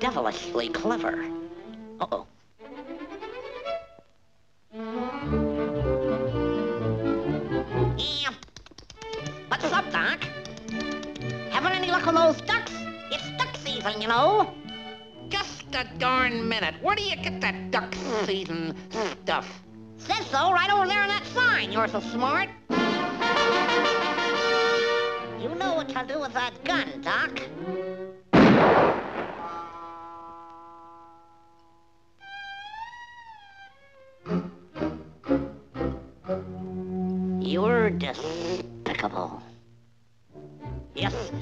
devilishly clever. Uh-oh. Yeah. What's up, Doc? Having any luck with those ducks? It's duck season, you know. Just a darn minute. Where do you get that duck season stuff? Says so right over there on that sign. You're so smart. You know what to do with that gun, Doc. You're despicable. Yes,